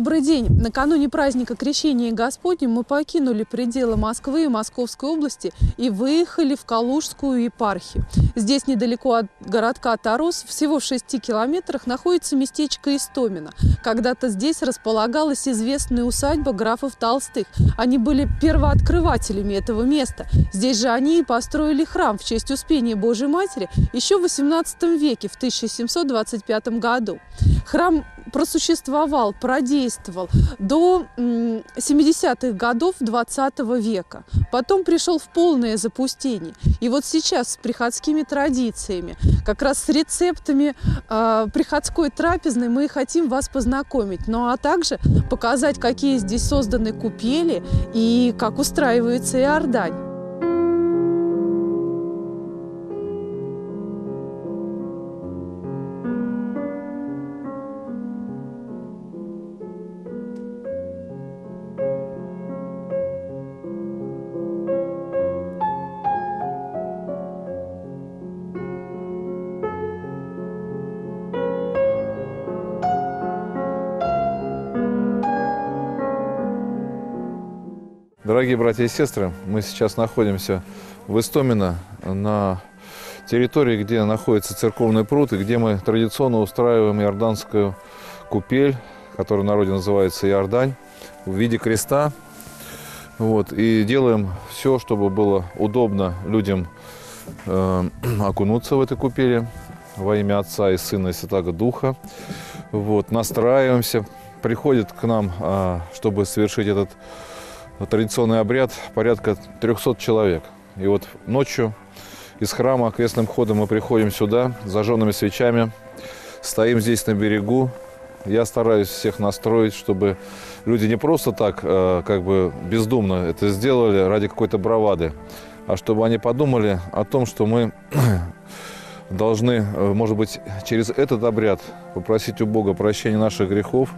Добрый день! Накануне праздника Крещения Господня мы покинули пределы Москвы и Московской области и выехали в Калужскую епархию. Здесь, недалеко от городка Тарус, всего в 6 километрах, находится местечко Истомина. Когда-то здесь располагалась известная усадьба графов Толстых. Они были первооткрывателями этого места. Здесь же они и построили храм в честь Успения Божьей Матери еще в XVIII веке, в 1725 году. Храм просуществовал, продействовал до 70-х годов 20 века. Потом пришел в полное запустение. И вот сейчас с приходскими традициями, как раз с рецептами э, приходской трапезной мы хотим вас познакомить. Ну а также показать, какие здесь созданы купели и как устраивается Иордань. Дорогие братья и сестры, мы сейчас находимся в Истомино на территории, где находится церковный пруд и где мы традиционно устраиваем иорданскую купель, которая в народе называется Иордань, в виде креста. Вот, и делаем все, чтобы было удобно людям э, окунуться в этой купели во имя Отца и Сына и Святаго Духа. Вот, настраиваемся, приходят к нам, э, чтобы совершить этот традиционный обряд порядка 300 человек. И вот ночью из храма крестным ходом мы приходим сюда с зажженными свечами, стоим здесь на берегу. Я стараюсь всех настроить, чтобы люди не просто так, э, как бы бездумно это сделали ради какой-то бравады, а чтобы они подумали о том, что мы должны, э, может быть, через этот обряд попросить у Бога прощения наших грехов,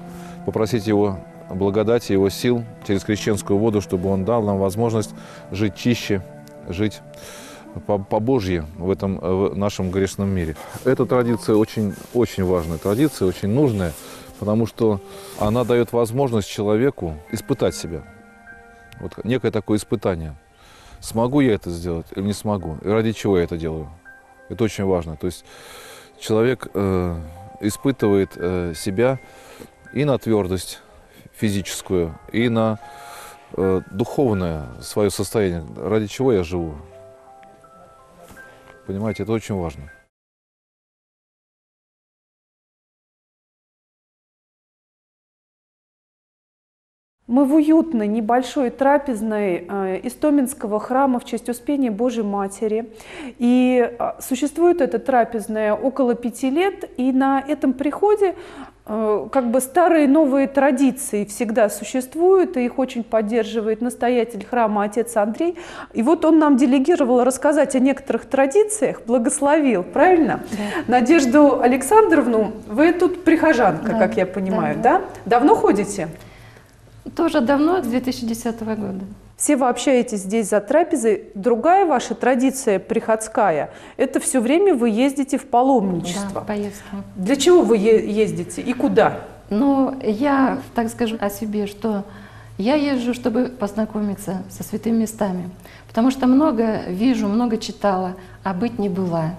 попросить Его благодати Его сил через крещенскую воду, чтобы Он дал нам возможность жить чище, жить по, по Божье в этом в нашем грешном мире. Эта традиция очень, очень важная, традиция очень нужная, потому что она дает возможность человеку испытать себя. Вот некое такое испытание. Смогу я это сделать или не смогу? И ради чего я это делаю? Это очень важно. То есть человек э, испытывает э, себя и на твердость, физическую и на э, духовное свое состояние, ради чего я живу. Понимаете, это очень важно. Мы в уютной небольшой трапезной э, Истоминского храма в честь Успения Божьей Матери. И э, существует эта трапезная около пяти лет, и на этом приходе Э, как бы старые новые традиции всегда существуют, и их очень поддерживает настоятель храма отец Андрей. И вот он нам делегировал рассказать о некоторых традициях, благословил, правильно? Да. Надежду Александровну, вы тут прихожанка, да. как я понимаю, да? да? Давно ходите? Тоже давно, с 2010 года. Все вы общаетесь здесь за трапезой. Другая ваша традиция приходская – это все время вы ездите в паломничество. Да, поездки. Для чего вы ездите и куда? Ну, я так скажу о себе, что я езжу, чтобы познакомиться со святыми местами. Потому что много вижу, много читала, а быть не была.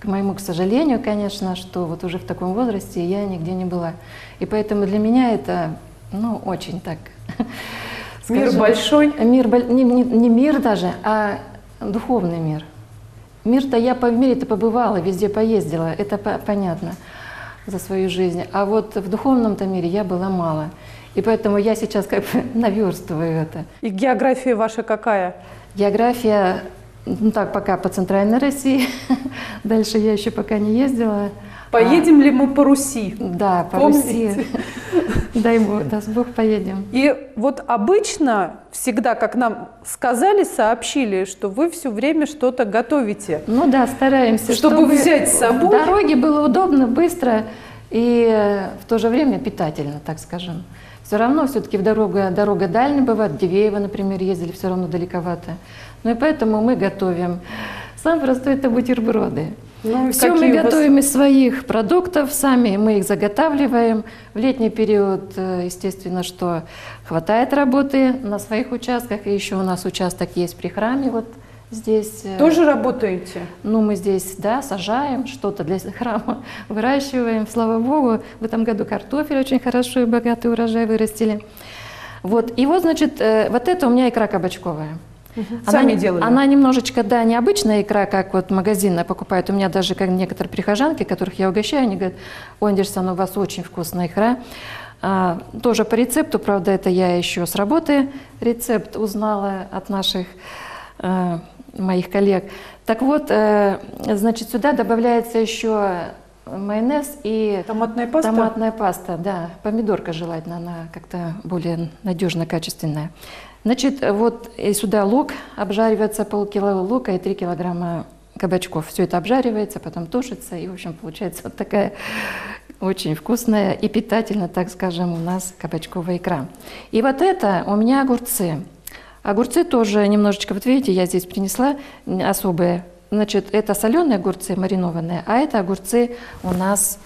К моему, к сожалению, конечно, что вот уже в таком возрасте я нигде не была. И поэтому для меня это, ну, очень так Мир большой? Мир, не, не, не мир даже, а духовный мир. Мир-то я по, в мире-то побывала, везде поездила, это по, понятно за свою жизнь. А вот в духовном-то мире я была мало. И поэтому я сейчас как бы наверстываю это. И география ваша какая? География, ну так, пока по центральной России. Дальше я еще пока не ездила. Поедем а, ли мы по Руси? Да, по Помните? Руси. Дай Бог, даст Бог, поедем. И вот обычно всегда, как нам сказали, сообщили, что вы все время что-то готовите. Ну да, стараемся. Чтобы, чтобы взять с собой. В дороге было удобно, быстро и в то же время питательно, так скажем. Все равно все-таки в дорога, дорога дальняя бывает, Дивеево, например, ездили, все равно далековато. Ну и поэтому мы готовим Самое простое это бутерброды. Ну, Все мы у вас- готовим из своих продуктов, сами мы их заготавливаем. В летний период, э, естественно, что хватает работы на своих участках. И еще у нас участок есть при храме, вот здесь. э, Тоже работаете? Ну, мы здесь, да, сажаем что-то для храма, выращиваем. Слава Богу, в этом году картофель очень хорошо и богатый урожай вырастили. Вот, и вот, значит, э, вот это у меня икра кабачковая. Сами не- делали? Она немножечко, да, необычная икра, как вот магазинная покупают. У меня даже как некоторые прихожанки, которых я угощаю, они говорят, ой, Андерсон, у вас очень вкусная икра. А, тоже по рецепту, правда, это я еще с работы рецепт узнала от наших э, моих коллег. Так вот, э, значит, сюда добавляется еще майонез и Томатная паста? Томатная паста, да. Помидорка желательно, она как-то более надежно качественная. Значит, вот сюда лук обжаривается, полкило лука и 3 килограмма кабачков. Все это обжаривается, потом тушится, и, в общем, получается вот такая очень вкусная и питательная, так скажем, у нас кабачковая икра. И вот это у меня огурцы. Огурцы тоже немножечко, вот видите, я здесь принесла особые. Значит, это соленые огурцы маринованные, а это огурцы у нас,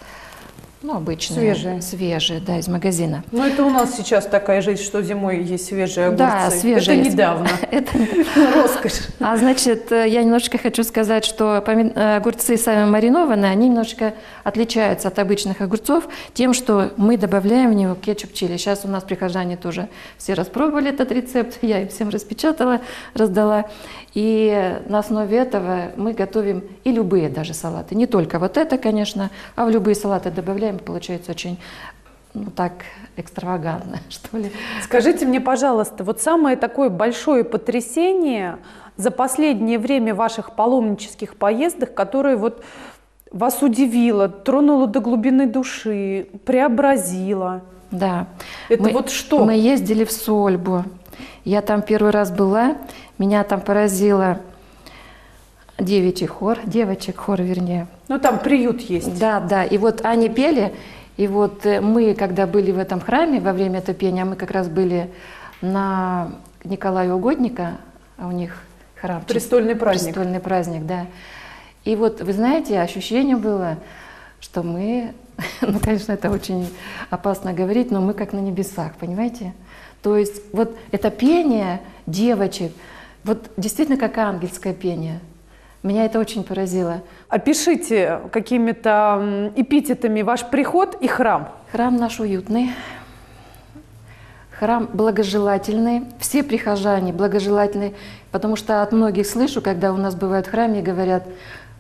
ну, обычные. Свежие. Свежие, да, из магазина. Ну, это у нас сейчас такая жизнь, что зимой есть свежие огурцы. Да, свежие Это недавно. Это Роскошь. А значит, э, я немножечко хочу сказать, что э, огурцы сами маринованные, они немножечко отличаются от обычных огурцов тем, что мы добавляем в него кетчуп чили. Сейчас у нас прихожане тоже все распробовали этот рецепт, я им всем распечатала, раздала. И на основе этого мы готовим и любые даже салаты. Не только вот это, конечно, а в любые салаты добавляем, получается очень ну, так экстравагантно, что ли. Скажите мне, пожалуйста, вот самое такое большое потрясение за последнее время ваших паломнических поездок, которое вот вас удивило, тронуло до глубины души, преобразило. Да. Это вот что? Мы ездили в Сольбу. Я там первый раз была. Меня там поразило девичий хор, девочек хор, вернее. Ну, там приют есть. Да, да. И вот они пели, и вот э, мы, когда были в этом храме во время этого пения, мы как раз были на Николая Угодника, а у них храм. Престольный праздник. Престольный праздник, да. И вот, вы знаете, ощущение было, что мы, ну, конечно, это очень опасно говорить, но мы как на небесах, понимаете? То есть вот это пение девочек, вот действительно как ангельское пение. Меня это очень поразило. Опишите какими-то эпитетами ваш приход и храм. Храм наш уютный, храм благожелательный, все прихожане благожелательные, потому что от многих слышу, когда у нас бывают в храме, говорят,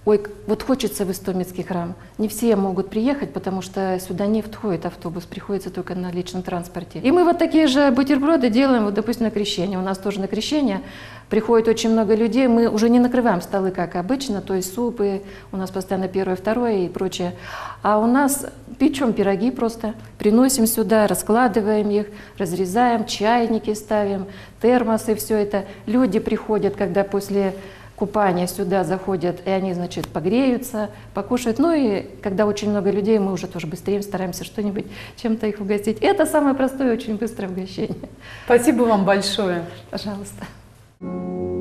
ой, вот хочется в Истомицкий храм. Не все могут приехать, потому что сюда не входит автобус, приходится только на личном транспорте. И мы вот такие же бутерброды делаем, вот, допустим, на крещение. У нас тоже на крещение приходит очень много людей, мы уже не накрываем столы, как обычно, то есть супы, у нас постоянно первое, второе и прочее. А у нас печем пироги просто, приносим сюда, раскладываем их, разрезаем, чайники ставим, термосы, все это. Люди приходят, когда после купания сюда заходят, и они, значит, погреются, покушают. Ну и когда очень много людей, мы уже тоже быстрее стараемся что-нибудь, чем-то их угостить. Это самое простое, очень быстрое угощение. Спасибо вам большое. Пожалуйста.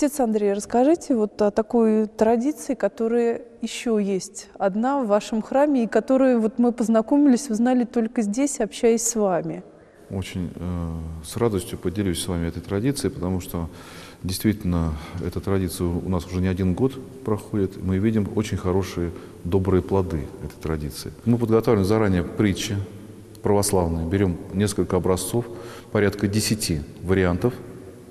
Отец Андрей, расскажите вот о такой традиции, которая еще есть одна в вашем храме, и которую вот мы познакомились, узнали только здесь, общаясь с вами. Очень э, с радостью поделюсь с вами этой традицией, потому что действительно эта традиция у нас уже не один год проходит. Мы видим очень хорошие, добрые плоды этой традиции. Мы подготавливаем заранее притчи православные, берем несколько образцов, порядка 10 вариантов.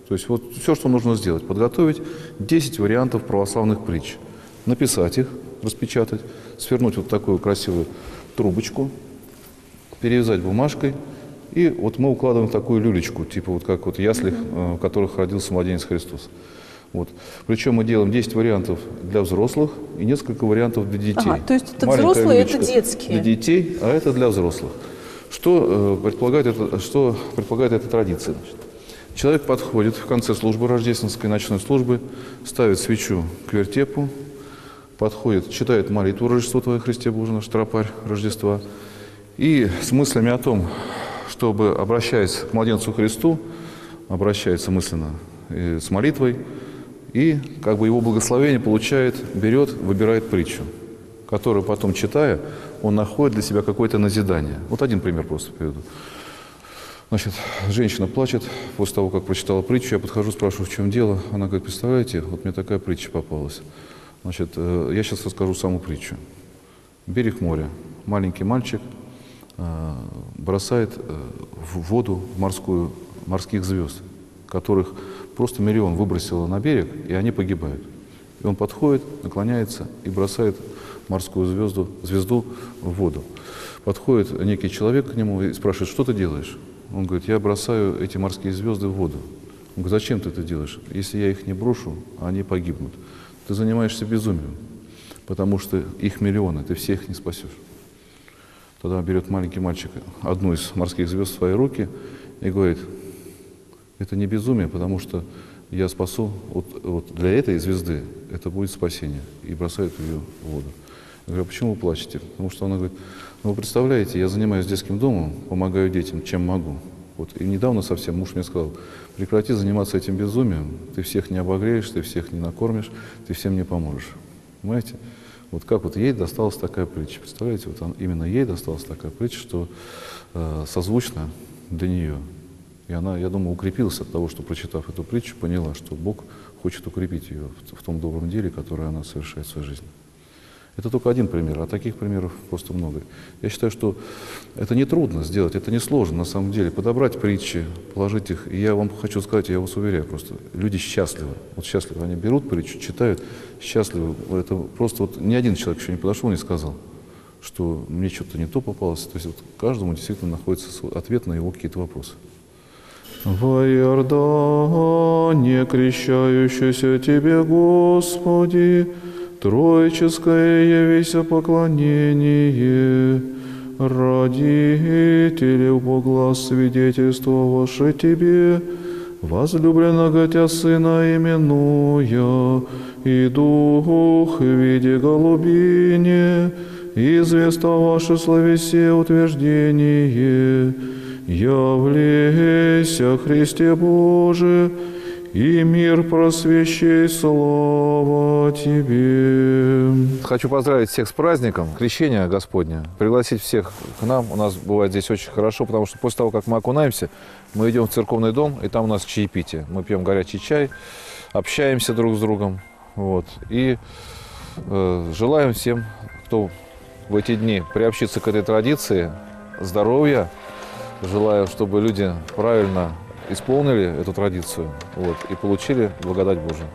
То есть вот все, что нужно сделать, подготовить 10 вариантов православных притч, написать их, распечатать, свернуть вот такую красивую трубочку, перевязать бумажкой, и вот мы укладываем такую люлечку, типа вот как вот ясли, э, в которых родился младенец Христос. Вот. Причем мы делаем 10 вариантов для взрослых и несколько вариантов для детей. Ага, то есть это Маленькая взрослые, это детские. Для детей, а это для взрослых. Что, э, предполагает, это, что предполагает эта традиция? Значит? Человек подходит в конце службы рождественской ночной службы, ставит свечу к вертепу, подходит, читает молитву Рождество Твое Христе Боже наш тропарь Рождества, и с мыслями о том, чтобы, обращаясь к младенцу Христу, обращается мысленно с молитвой, и как бы его благословение получает, берет, выбирает притчу, которую потом, читая, он находит для себя какое-то назидание. Вот один пример просто приведу. Значит, женщина плачет после того, как прочитала притчу. Я подхожу, спрашиваю, в чем дело. Она говорит, представляете, вот мне такая притча попалась. Значит, э, я сейчас расскажу саму притчу. Берег моря. Маленький мальчик э, бросает э, в воду морскую, морских звезд, которых просто миллион выбросило на берег, и они погибают. И он подходит, наклоняется и бросает морскую звезду, звезду в воду. Подходит некий человек к нему и спрашивает, что ты делаешь? Он говорит, я бросаю эти морские звезды в воду. Он говорит, зачем ты это делаешь? Если я их не брошу, они погибнут. Ты занимаешься безумием, потому что их миллионы, ты всех не спасешь. Тогда берет маленький мальчик одну из морских звезд в свои руки и говорит, это не безумие, потому что я спасу, вот, вот для этой звезды это будет спасение. И бросает ее в воду. Я говорю, а почему вы плачете? Потому что она говорит, ну вы представляете, я занимаюсь детским домом, помогаю детям, чем могу. Вот. И недавно совсем муж мне сказал, прекрати заниматься этим безумием, ты всех не обогреешь, ты всех не накормишь, ты всем не поможешь. Понимаете? Вот как вот ей досталась такая притча. Представляете, вот он, именно ей досталась такая притча, что э, созвучно для нее. И она, я думаю, укрепилась от того, что, прочитав эту притчу, поняла, что Бог хочет укрепить ее в, в том добром деле, которое она совершает в своей жизни. Это только один пример, а таких примеров просто много. Я считаю, что это не трудно сделать, это не сложно на самом деле. Подобрать притчи, положить их. И я вам хочу сказать, я вас уверяю, просто люди счастливы. Вот счастливы. Они берут притчу, читают, счастливы. Это просто вот ни один человек еще не подошел, не сказал, что мне что-то не то попалось. То есть вот каждому действительно находится ответ на его какие-то вопросы. Во Иордане, крещающийся Тебе, Господи, Троическое явися поклонение, родители по глаз свидетельствовавши Тебе, возлюбленного Тя Сына именуя, и Дух в виде голубине, известовавши словесе утверждение, явлеся Христе Боже, и мир просвещай, слава Тебе. Хочу поздравить всех с праздником Крещения Господня, пригласить всех к нам. У нас бывает здесь очень хорошо, потому что после того, как мы окунаемся, мы идем в церковный дом, и там у нас чаепитие. Мы пьем горячий чай, общаемся друг с другом. Вот. И э, желаем всем, кто в эти дни приобщится к этой традиции, здоровья. Желаю, чтобы люди правильно исполнили эту традицию вот, и получили благодать Божию.